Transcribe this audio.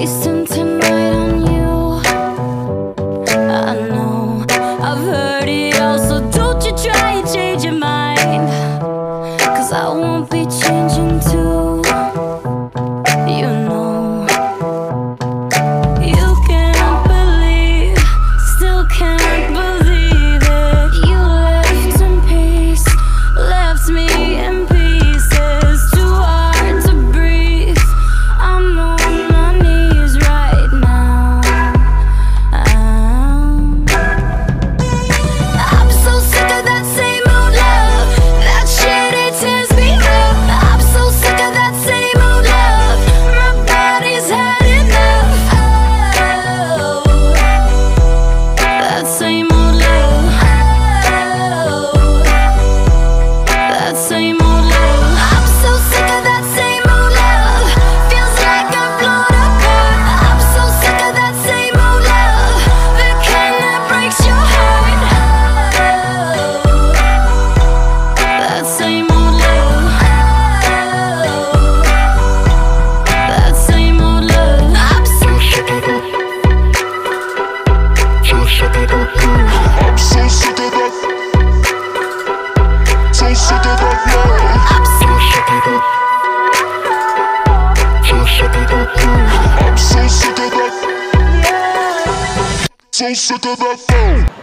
Listen to. I'm so sick of that. So sick of that phone.